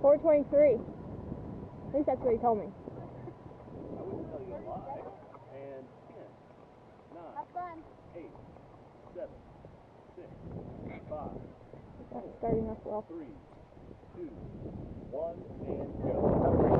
Four twenty-three. At least that's what he told me. And ten, nine, starting off well. Three, two, one, and go.